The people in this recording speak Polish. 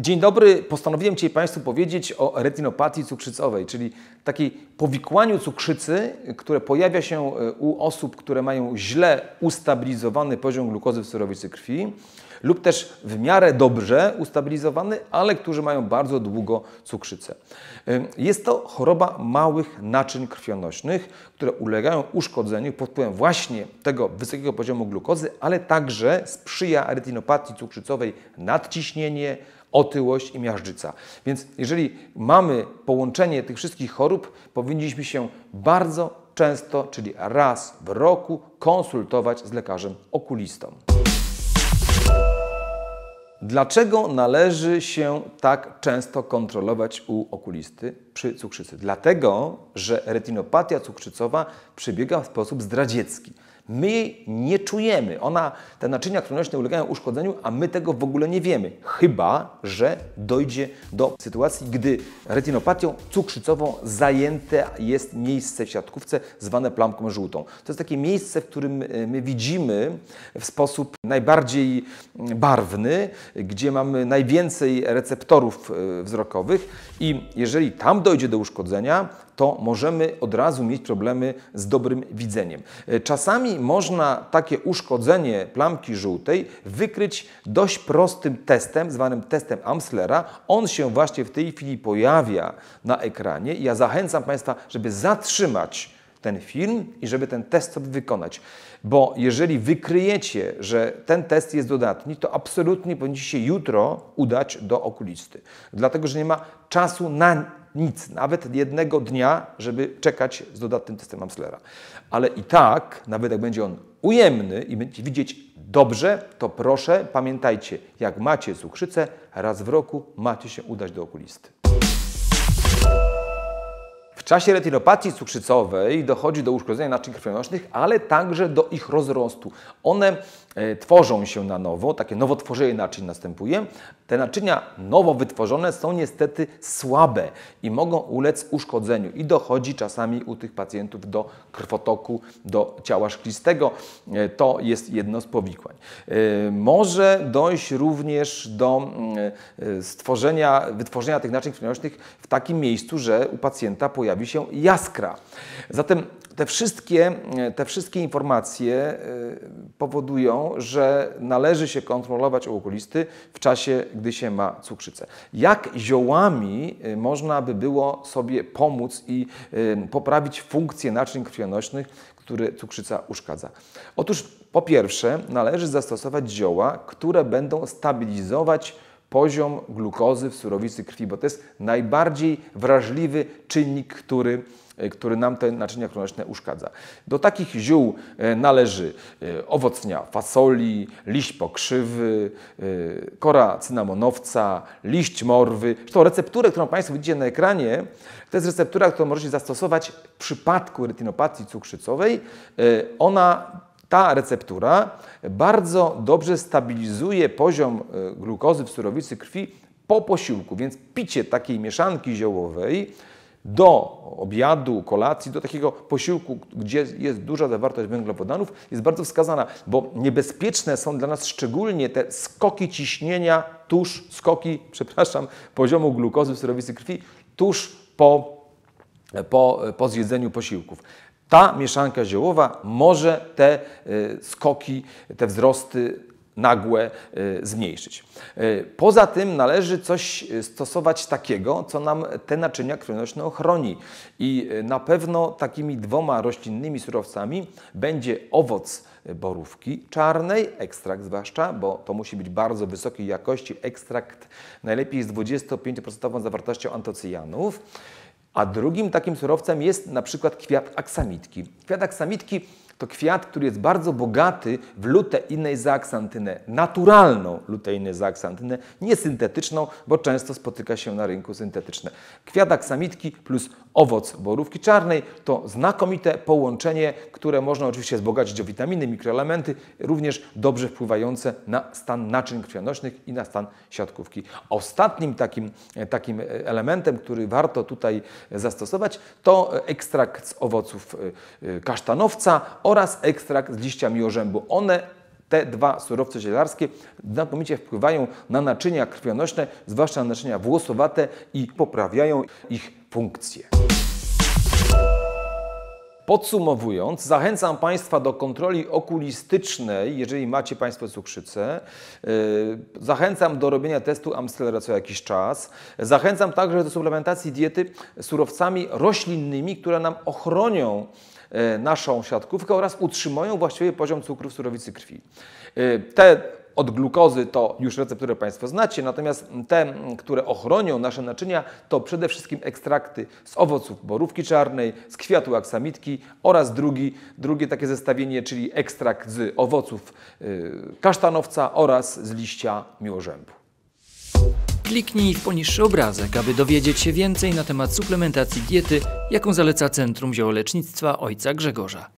Dzień dobry. Postanowiłem dzisiaj Państwu powiedzieć o retinopatii cukrzycowej, czyli takiej powikłaniu cukrzycy, które pojawia się e, u osób, które mają źle ustabilizowany poziom glukozy w surowicy krwi lub też w miarę dobrze ustabilizowany, ale którzy mają bardzo długo cukrzycę. Jest to choroba małych naczyń krwionośnych, które ulegają uszkodzeniu pod wpływem właśnie tego wysokiego poziomu glukozy, ale także sprzyja retinopatii cukrzycowej nadciśnienie, otyłość i miażdżyca. Więc jeżeli mamy połączenie tych wszystkich chorób, powinniśmy się bardzo często, czyli raz w roku, konsultować z lekarzem okulistą. Dlaczego należy się tak często kontrolować u okulisty przy cukrzycy? Dlatego, że retinopatia cukrzycowa przebiega w sposób zdradziecki. My jej nie czujemy. Ona, te naczynia krwionośne ulegają uszkodzeniu, a my tego w ogóle nie wiemy. Chyba, że dojdzie do sytuacji, gdy retinopatią cukrzycową zajęte jest miejsce w siatkówce zwane plamką żółtą. To jest takie miejsce, w którym e, my widzimy w sposób najbardziej barwny, gdzie mamy najwięcej receptorów e, wzrokowych i jeżeli tam dojdzie do uszkodzenia, to możemy od razu mieć problemy z dobrym widzeniem. E, można takie uszkodzenie plamki żółtej wykryć dość prostym testem, zwanym testem Amslera. On się właśnie w tej chwili pojawia na ekranie ja zachęcam Państwa, żeby zatrzymać ten film i żeby ten test sobie wykonać. Bo jeżeli wykryjecie, że ten test jest dodatni, to absolutnie powinniście jutro udać do okulisty. Dlatego, że nie ma czasu na nic, nawet jednego dnia, żeby czekać z dodatnym testem Amslera. Ale i tak, nawet jak będzie on ujemny i będziecie widzieć dobrze, to proszę pamiętajcie, jak macie cukrzycę, raz w roku macie się udać do okulisty. W czasie retinopatii cukrzycowej dochodzi do uszkodzenia naczyń krwionośnych, ale także do ich rozrostu. One e, tworzą się na nowo, takie nowotworzenie naczyń następuje. Te naczynia nowo wytworzone są niestety słabe i mogą ulec uszkodzeniu i dochodzi czasami u tych pacjentów do krwotoku, do ciała szklistego. E, to jest jedno z powikłań. E, może dojść również do stworzenia, wytworzenia tych naczyń krwionośnych w takim miejscu, że u pacjenta pojawi się jaskra. Zatem te wszystkie, te wszystkie informacje e, powodują, że należy się kontrolować u okulisty w czasie, gdy się ma cukrzycę. Jak ziołami e, można by było sobie pomóc i poprawić funkcję naczyń krwionośnych, które cukrzyca uszkadza? Otóż po pierwsze należy zastosować zioła, które będą stabilizować poziom glukozy w surowicy krwi, bo to jest najbardziej wrażliwy czynnik, który, który nam te naczynia krwionośne uszkadza. Do takich ziół e, należy e, owocnia fasoli, liść pokrzywy, kora cynamonowca, liść morwy. Zresztą recepturę, którą Państwo widzicie na ekranie, to jest receptura, którą możecie zastosować w przypadku retinopatii cukrzycowej. Ona ta receptura bardzo dobrze stabilizuje poziom e, glukozy w surowicy krwi po posiłku, więc picie takiej mieszanki ziołowej do obiadu, kolacji, do takiego posiłku, gdzie jest duża zawartość węglowodanów, jest bardzo wskazana, bo niebezpieczne są dla nas szczególnie te skoki ciśnienia tuż, skoki, przepraszam, poziomu glukozy w surowicy krwi tuż po, po, po zjedzeniu posiłków. Ta mieszanka ziołowa może te y, skoki, te wzrosty nagłe y, zmniejszyć. Y, poza tym należy coś stosować takiego, co nam te naczynia krwionośne ochroni. I na pewno takimi dwoma roślinnymi surowcami będzie owoc borówki czarnej, ekstrakt zwłaszcza, bo to musi być bardzo wysokiej jakości ekstrakt, najlepiej z 25% zawartością antocyjanów a drugim takim surowcem jest na przykład kwiat aksamitki. Kwiat aksamitki to kwiat, który jest bardzo bogaty w luteinę zaaksantynę, naturalną luteinę zaaksantynę, nie syntetyczną, bo często spotyka się na rynku syntetyczne. Kwiat aksamitki plus owoc borówki czarnej to znakomite połączenie, które można oczywiście wzbogacić o witaminy, mikroelementy, również dobrze wpływające na stan naczyń krwionośnych i na stan siatkówki. Ostatnim takim, takim elementem, który warto tutaj zastosować, to ekstrakt z owoców kasztanowca oraz ekstrakt z liścia miłożębu. One Te dwa surowce zielarskie znakomicie wpływają na naczynia krwionośne, zwłaszcza na naczynia włosowate i poprawiają ich funkcję. Podsumowując, zachęcam Państwa do kontroli okulistycznej, jeżeli macie Państwo cukrzycę. Yy, Zachęcam do robienia testu Amstelera co jakiś czas. Zachęcam także do suplementacji diety surowcami roślinnymi, które nam ochronią e, naszą siatkówkę oraz utrzymują właściwy poziom cukru w surowicy krwi. E, Te od glukozy to już receptury Państwo znacie, natomiast te, które ochronią nasze naczynia, to przede wszystkim ekstrakty z owoców borówki czarnej, z kwiatu aksamitki oraz drugi, drugie takie zestawienie, czyli ekstrakt z owoców y, kasztanowca oraz z liścia miłożębu. Kliknij w poniższy obrazek, aby dowiedzieć się więcej na temat suplementacji diety, jaką zaleca Centrum Ziołolecznictwa Ojca Grzegorza.